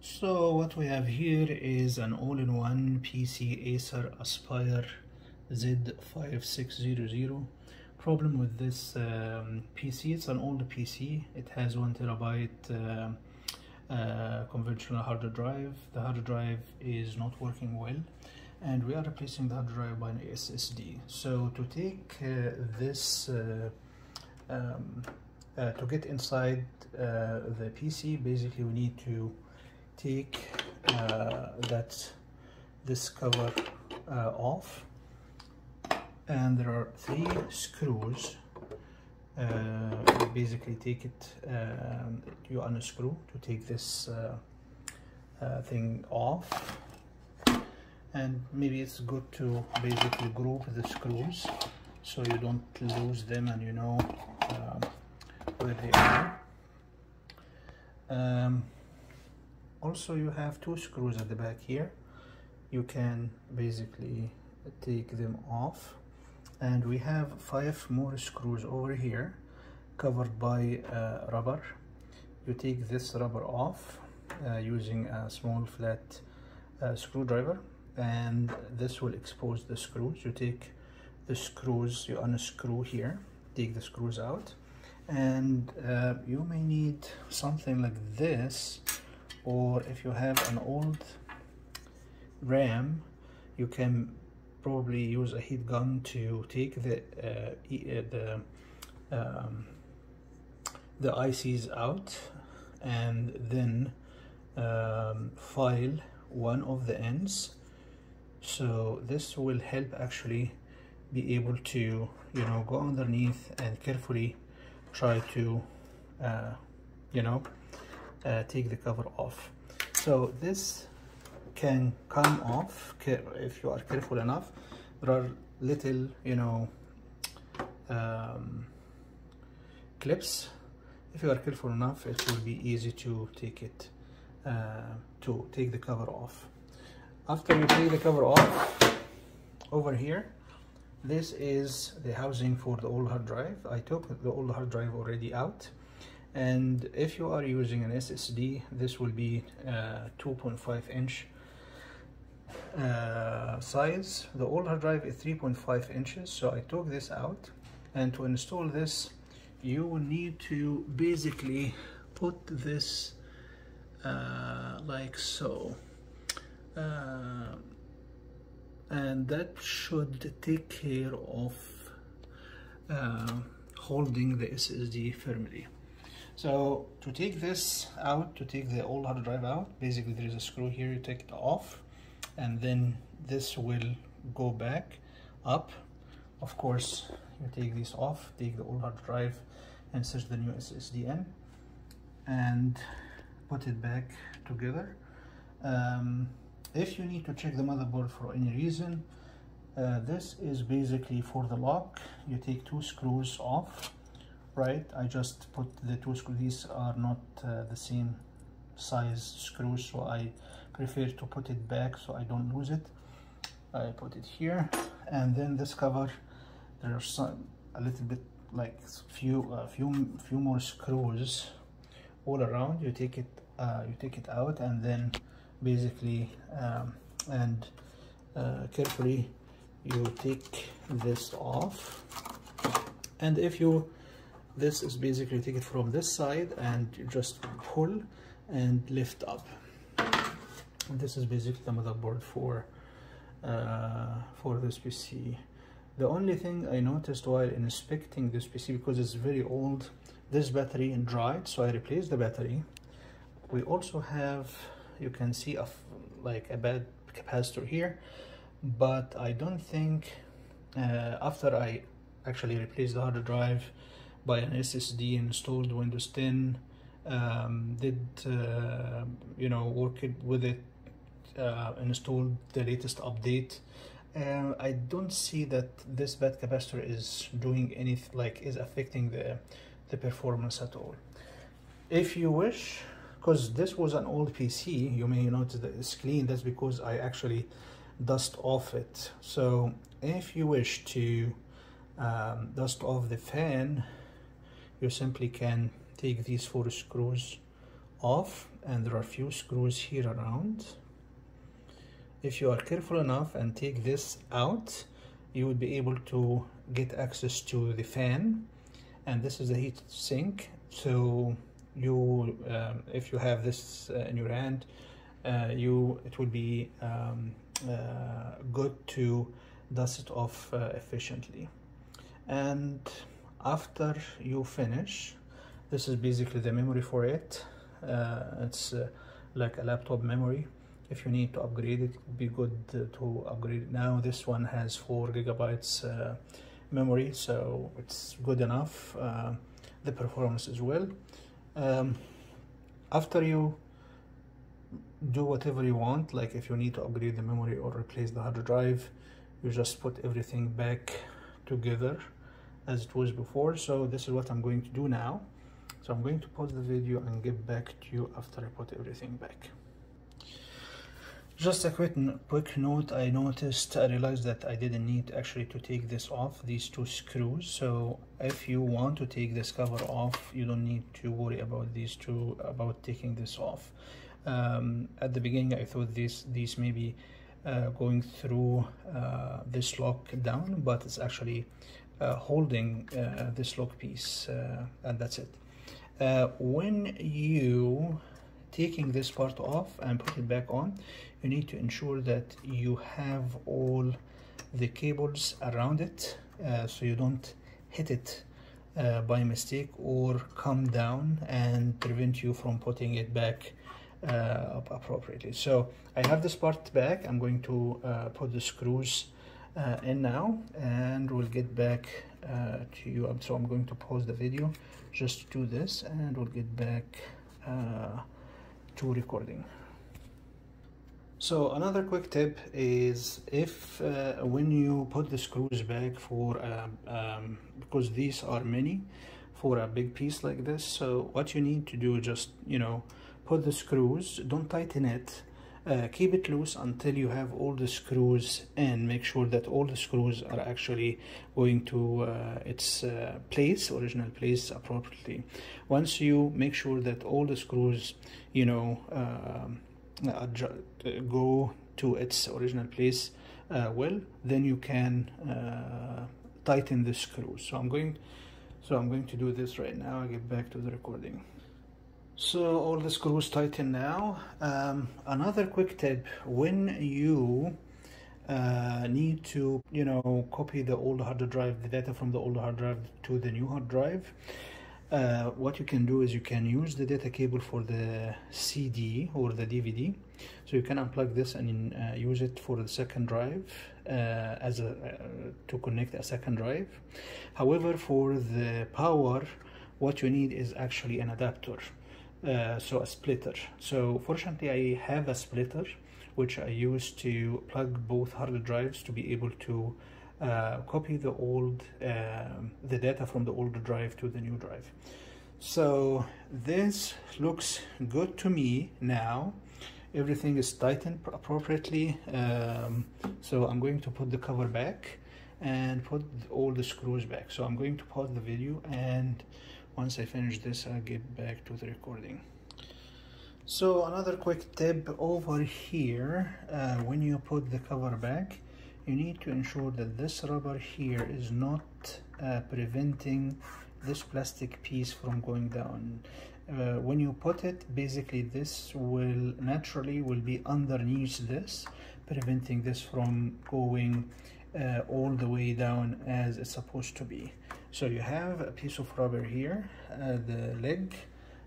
So what we have here is an all-in-one PC Acer Aspire ZS600. Problem with this um, PC, it's an old PC. It has one terabyte uh, uh, conventional hard drive. The hard drive is not working well and we are replacing the hard drive by an SSD. So to take uh, this, uh, um, uh, to get inside uh, the PC, basically we need to take uh, that this cover uh, off. And there are three screws uh, basically take it um, you unscrew to take this uh, uh, thing off. And maybe it's good to basically group the screws so you don't lose them and you know um, where they are. Um, also you have two screws at the back here. You can basically take them off. And we have five more screws over here covered by uh, rubber. You take this rubber off uh, using a small flat uh, screwdriver and this will expose the screws. You take the screws you unscrew here take the screws out. And uh, you may need something like this or if you have an old RAM you can probably use a heat gun to take the uh, uh the um, the ICs out and then um, file one of the ends. So this will help actually be able to you know go underneath and carefully try to uh, you know uh, take the cover off. So this can come off if you are careful enough. There are little you know um, clips. If you are careful enough it will be easy to take it uh, to take the cover off. After you take the cover off over here this is the housing for the old hard drive. I took the old hard drive already out and if you are using an SSD this will be uh, 2.5 inch uh, size. The old hard drive is 3.5 inches so I took this out. And to install this you will need to basically put this uh, like so. Uh, and that should take care of uh, holding the SSD firmly so to take this out to take the old hard drive out basically there is a screw here you take it off and then this will go back up. Of course you take this off take the old hard drive and the new SSD in and put it back together. Um, if you need to check the motherboard for any reason uh, this is basically for the lock. You take two screws off right? I just put the two screws these are not uh, the same size screws so I prefer to put it back so I don't lose it. I put it here and then this cover there's some a little bit like few a uh, few few more screws all around. You take it uh, you take it out and then basically um, and uh, carefully you take this off. And if you this is basically take it from this side and just pull and lift up. This is basically the motherboard for uh, for this PC the only thing I noticed while inspecting this PC because it's very old this battery dried so I replaced the battery. We also have you can see a like a bad capacitor here but I don't think uh, after I actually replaced the hard drive by an SSD installed Windows 10 um, did uh, you know work it with it uh, installed the latest update. Uh, I don't see that this bad capacitor is doing anything like is affecting the the performance at all. If you wish because this was an old PC you may notice that it's clean that's because I actually dust off it. So if you wish to um, dust off the fan you simply can take these four screws off and there are a few screws here around. If you are careful enough and take this out you would be able to get access to the fan and this is the heat sink. So you um, if you have this uh, in your hand uh, you it would be um, uh, good to dust it off uh, efficiently. And after you finish this is basically the memory for it. Uh, it's uh, like a laptop memory. If you need to upgrade it, be good to upgrade now this one has four gigabytes uh, memory so it's good enough uh, the performance as well. Um, after you do whatever you want like if you need to upgrade the memory or replace the hard drive you just put everything back together as it was before so this is what I'm going to do now so I'm going to pause the video and get back to you after I put everything back just a quick, quick note, I noticed, I realized that I didn't need actually to take this off, these two screws. So if you want to take this cover off, you don't need to worry about these two, about taking this off. Um, at the beginning, I thought this, these may be uh, going through uh, this lock down, but it's actually holding uh, this lock piece, uh, and that's it. Uh, when you taking this part off and put it back on you need to ensure that you have all the cables around it uh, so you don't hit it uh, by mistake or come down and prevent you from putting it back uh, appropriately so I have this part back I'm going to uh, put the screws uh, in now and we'll get back uh, to you. So I'm going to pause the video just to do this and we'll get back to recording. So another quick tip is if uh, when you put the screws back for um, um, because these are many for a big piece like this so what you need to do just you know put the screws don't tighten it uh, keep it loose until you have all the screws in. Make sure that all the screws are actually going to uh, its uh, place original place appropriately. Once you make sure that all the screws you know um, go to its original place uh, well then you can uh, tighten the screws. So I'm going so I'm going to do this right now. I'll get back to the recording so all the screws tighten now. Um, another quick tip. When you uh, need to you know copy the old hard drive the data from the old hard drive to the new hard drive uh, what you can do is you can use the data cable for the CD or the DVD so you can unplug this and uh, use it for the second drive uh, as a uh, to connect a second drive. However for the power what you need is actually an adapter uh, so a splitter. So fortunately I have a splitter which I use to plug both hard drives to be able to uh, copy the old um, the data from the old drive to the new drive. So this looks good to me now. Everything is tightened appropriately. Um, so I'm going to put the cover back and put all the screws back. So I'm going to pause the video and once I finish this I'll get back to the recording. So another quick tip over here uh, when you put the cover back you need to ensure that this rubber here is not uh, preventing this plastic piece from going down. Uh, when you put it basically this will naturally will be underneath this preventing this from going uh, all the way down as it's supposed to be so you have a piece of rubber here uh, the leg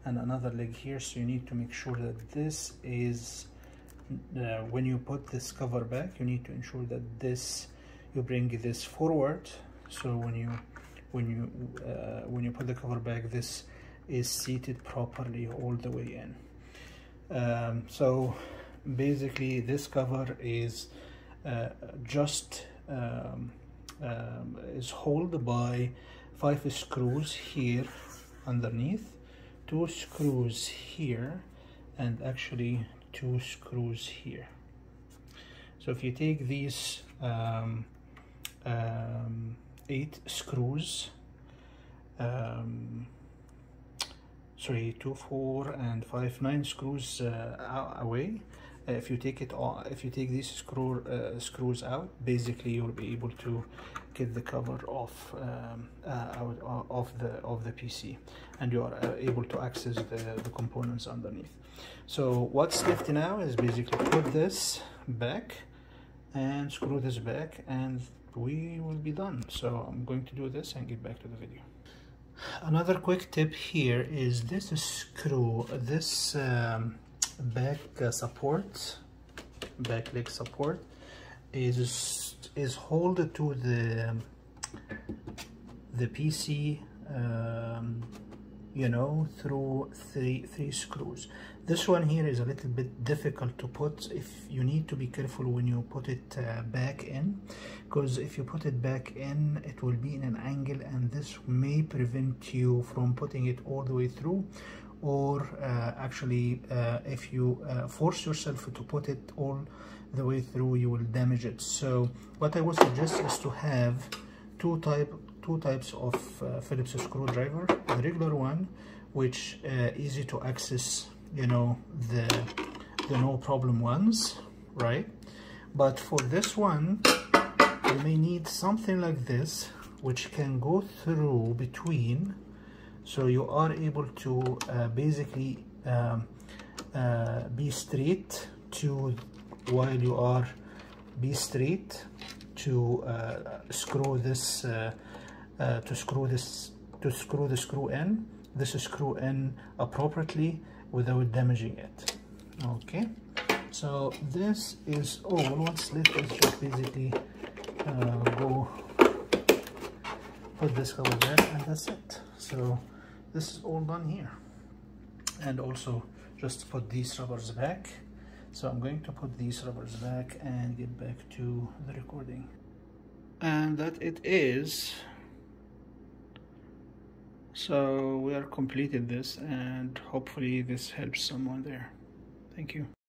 and another leg here. So you need to make sure that this is uh, when you put this cover back you need to ensure that this you bring this forward. So when you when you uh, when you put the cover back this is seated properly all the way in. Um, so basically this cover is uh, just um, um, is held by five screws here underneath two screws here and actually two screws here. So if you take these um, um, eight screws um, sorry two four and five nine screws uh, away if you take it off if you take these screw uh, screws out basically you'll be able to get the cover off um, uh, out uh, of the of the PC and you are uh, able to access the, the components underneath. So what's left now is basically put this back and screw this back and we will be done. So I'm going to do this and get back to the video. Another quick tip here is this screw this um, back uh, support back leg support is is hold to the the PC um, you know through three three screws. This one here is a little bit difficult to put if you need to be careful when you put it uh, back in because if you put it back in it will be in an angle and this may prevent you from putting it all the way through or uh, actually uh, if you uh, force yourself to put it all the way through you will damage it. So what I would suggest is to have two type two types of Phillips screwdriver. The regular one which easy to access you know the the no problem ones right? But for this one you may need something like this which can go through between so you are able to uh, basically um, uh, be straight to while you are be straight to uh, screw this uh, uh, to screw this to screw the screw in this screw in appropriately without damaging it. Okay. So this is all. What's left is just basically uh, go put this cover there and that's it. So this is all done here. And also just put these rubbers back. So I'm going to put these rubbers back and get back to the recording. And that it is. So we are completed this and hopefully this helps someone there. Thank you